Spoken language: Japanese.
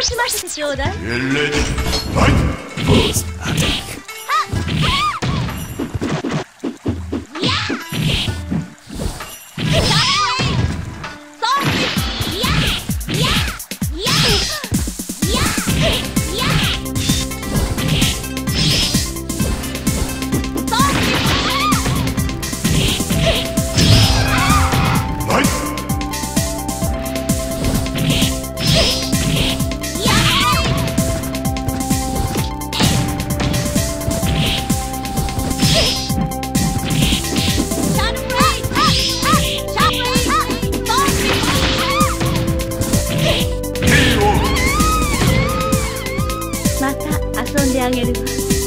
楽しましてちょうだ。いまた遊んであげる。わ